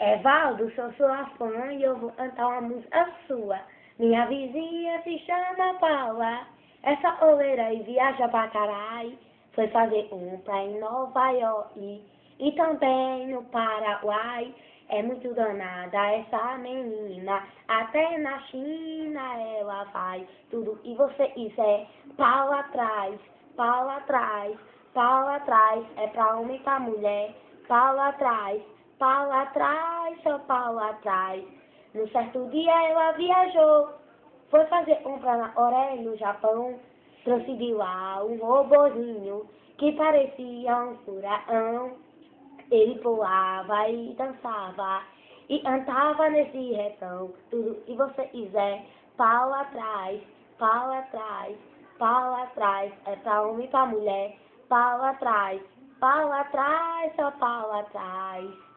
Evaldo, sou sua fã e eu vou cantar uma música sua. Minha vizinha se chama Paula. Essa oleira aí viaja pra caralho. Foi fazer um pra em Nova York e também no Paraguai. É muito danada essa menina. Até na China ela faz tudo. E você, isso é atrás, pau atrás, pau atrás. É pra homem e pra mulher, pau atrás pau atrás, só pau atrás. No certo dia ela viajou, foi fazer compra na Coreia, no Japão. Trouxe de lá um robozinho que parecia um furacão. Ele pulava e dançava e andava nesse retão. Tudo que você quiser, pau atrás, pau atrás, pau atrás. É pra homem e pra mulher, pau atrás, pau atrás, só pau atrás.